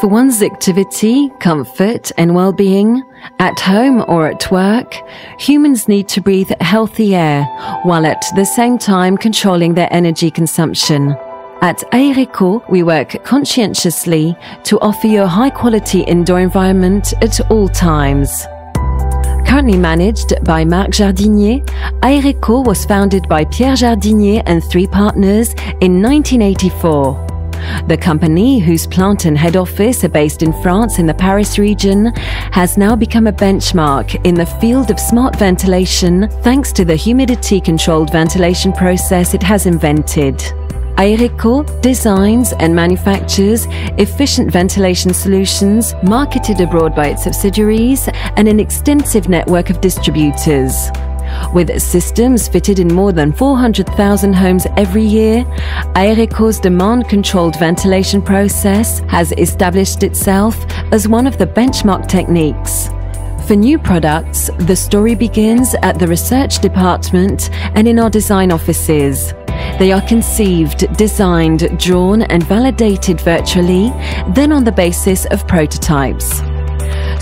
For one's activity, comfort, and well-being, at home or at work, humans need to breathe healthy air, while at the same time controlling their energy consumption. At Aereco, we work conscientiously to offer you a high-quality indoor environment at all times. Currently managed by Marc Jardinier, Aereco was founded by Pierre Jardinier and three partners in 1984. The company, whose plant and head office are based in France in the Paris region, has now become a benchmark in the field of smart ventilation thanks to the humidity controlled ventilation process it has invented. Aereco designs and manufactures efficient ventilation solutions marketed abroad by its subsidiaries and an extensive network of distributors. With systems fitted in more than 400,000 homes every year, Aereco's demand-controlled ventilation process has established itself as one of the benchmark techniques. For new products, the story begins at the research department and in our design offices. They are conceived, designed, drawn, and validated virtually, then on the basis of prototypes.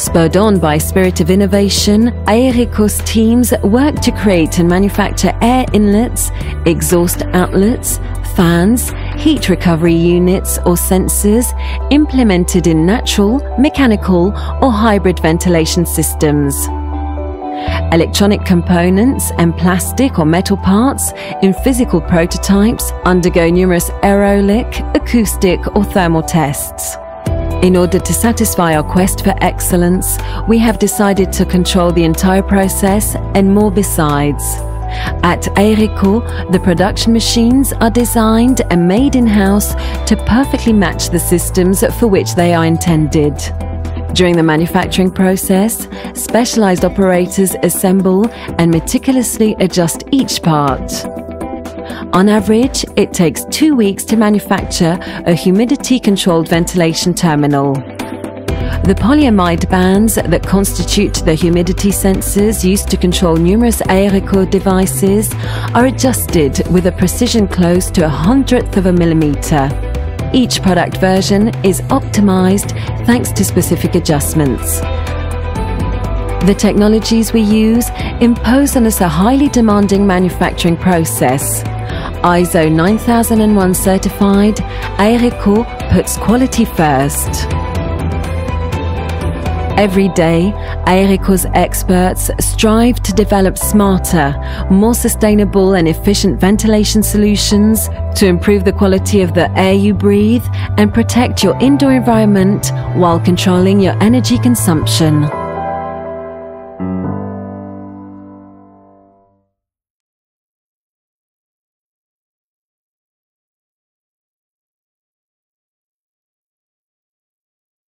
Spurred on by spirit of innovation, Aereco's teams work to create and manufacture air inlets, exhaust outlets, fans, heat recovery units or sensors implemented in natural, mechanical, or hybrid ventilation systems. Electronic components and plastic or metal parts in physical prototypes undergo numerous aeraulic, acoustic, or thermal tests. In order to satisfy our quest for excellence, we have decided to control the entire process and more besides. At Aereco, the production machines are designed and made in-house to perfectly match the systems for which they are intended. During the manufacturing process, specialized operators assemble and meticulously adjust each part. On average, it takes two weeks to manufacture a humidity-controlled ventilation terminal. The polyamide bands that constitute the humidity sensors used to control numerous Aereco devices are adjusted with a precision close to a hundredth of a millimeter. Each product version is optimized thanks to specific adjustments. The technologies we use impose on us a highly demanding manufacturing process. ISO 9001 certified, Aereco puts quality first. Every day, Aereco's experts strive to develop smarter, more sustainable and efficient ventilation solutions to improve the quality of the air you breathe and protect your indoor environment while controlling your energy consumption.